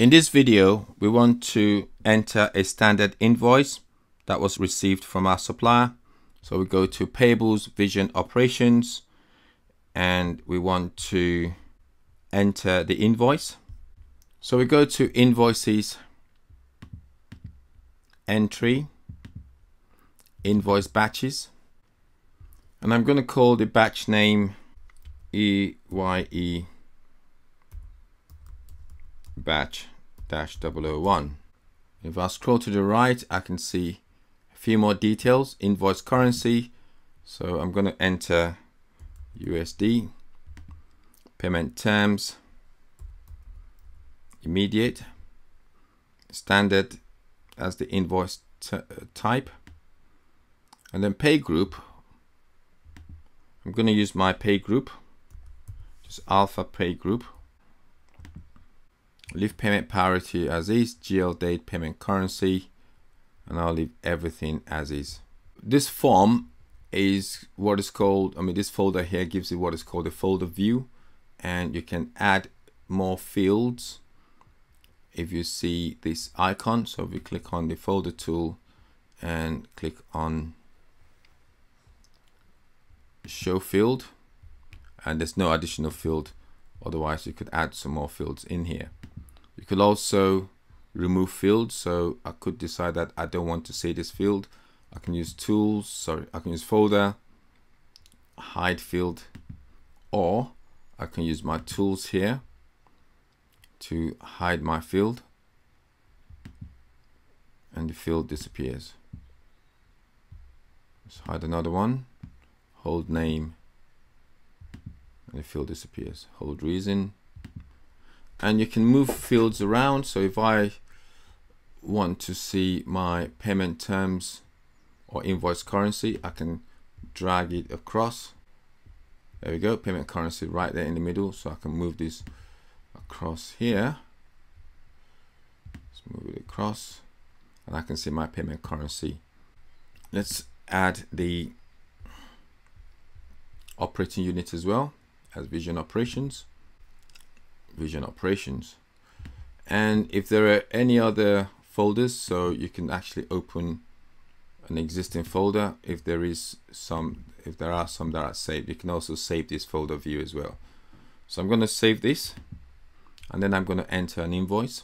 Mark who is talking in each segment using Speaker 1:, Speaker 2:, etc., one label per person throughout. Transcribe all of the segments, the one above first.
Speaker 1: In this video, we want to enter a standard invoice that was received from our supplier. So we go to payables, vision operations, and we want to enter the invoice. So we go to invoices, entry, invoice batches, and I'm going to call the batch name EYE batch dash 001. If I scroll to the right, I can see a few more details, invoice currency. So I'm going to enter USD, payment terms, immediate, standard as the invoice type, and then pay group. I'm going to use my pay group, just alpha pay group. Leave payment priority as is, GL date, payment currency, and I'll leave everything as is. This form is what is called, I mean, this folder here gives you what is called a folder view, and you can add more fields if you see this icon. So if you click on the folder tool and click on show field, and there's no additional field, otherwise you could add some more fields in here. You could also remove fields. So I could decide that I don't want to see this field. I can use tools, sorry, I can use folder, hide field, or I can use my tools here to hide my field and the field disappears. Let's hide another one, hold name and the field disappears. Hold reason, and you can move fields around. So if I want to see my payment terms or invoice currency I can drag it across. There we go. Payment currency right there in the middle. So I can move this across here. Let's move it across. And I can see my payment currency. Let's add the operating unit as well as vision operations vision operations. And if there are any other folders so you can actually open an existing folder. If there is some if there are some that are saved you can also save this folder view as well. So I'm going to save this and then I'm going to enter an invoice.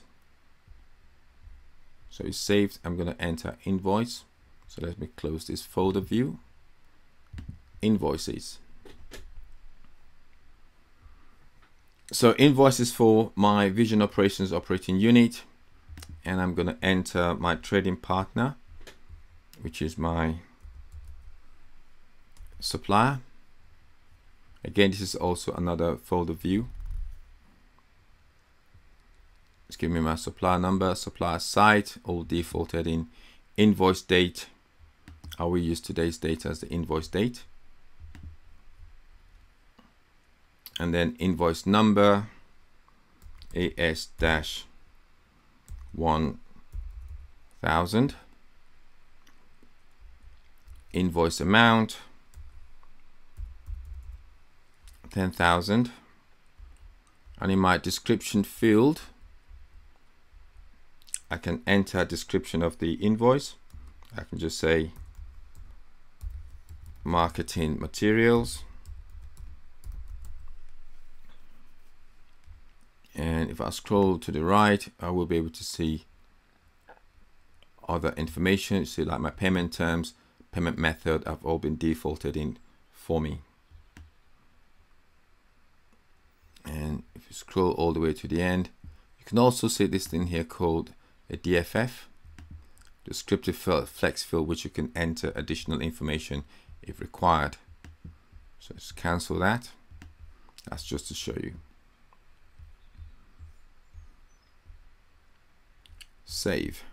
Speaker 1: So it's saved. I'm going to enter invoice. So let me close this folder view. Invoices so invoices for my vision operations operating unit and I'm going to enter my trading partner which is my supplier. Again this is also another folder view. It's giving me my supplier number supplier site all defaulted in invoice date. I will use today's date as the invoice date and then invoice number AS dash 1000 invoice amount 10,000 and in my description field I can enter description of the invoice. I can just say marketing materials and if I scroll to the right I will be able to see other information. See like my payment terms payment method have all been defaulted in for me. And if you scroll all the way to the end you can also see this thing here called a DFF descriptive flex field which you can enter additional information if required. So let's cancel that. That's just to show you save.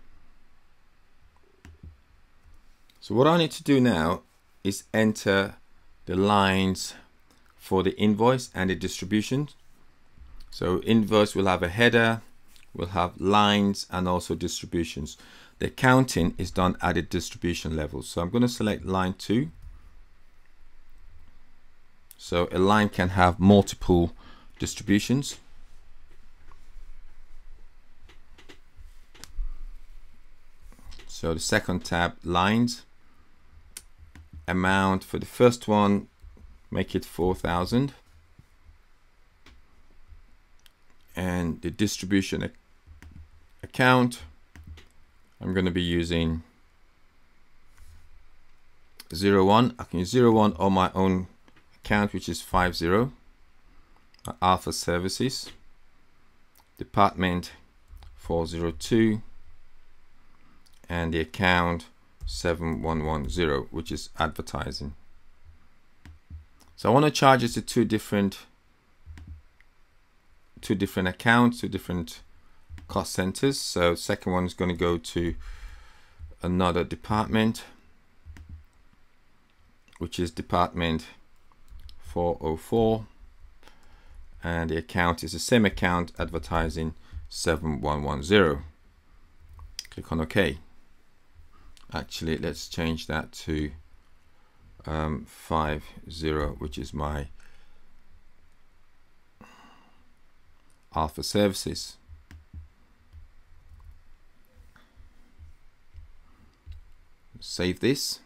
Speaker 1: So what I need to do now is enter the lines for the invoice and the distribution. So invoice will have a header, will have lines and also distributions. The counting is done at the distribution level. So I'm going to select line 2. So a line can have multiple distributions. So the second tab, lines, amount for the first one, make it 4,000. And the distribution account, I'm going to be using 01. I can use 01 on my own account, which is 50. Alpha Services, Department 402, and the account 7110, which is advertising. So I want to charge it to two different two different accounts, two different cost centers. So second one is going to go to another department, which is department 404 and the account is the same account advertising 7110 click on OK actually let's change that to um, 50 which is my alpha services save this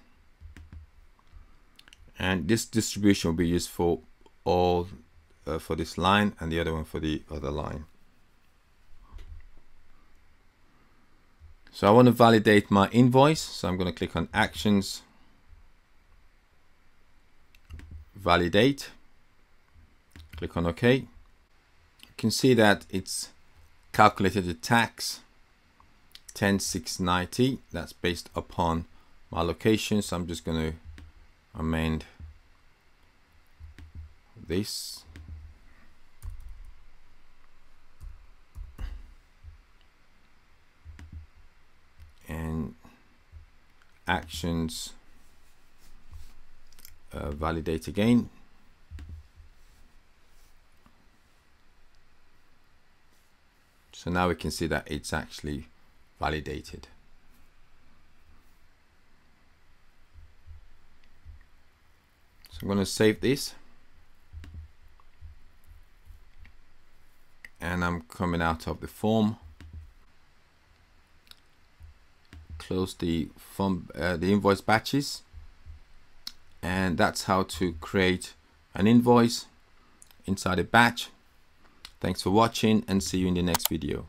Speaker 1: and this distribution will be used for all uh, for this line and the other one for the other line. So I want to validate my invoice. So I'm going to click on actions, validate, click on OK. You can see that it's calculated the tax 10690. That's based upon my location. So I'm just going to amend this and actions uh, validate again. So now we can see that it's actually validated. So I'm going to save this. And I'm coming out of the form close the form uh, the invoice batches and that's how to create an invoice inside a batch. Thanks for watching and see you in the next video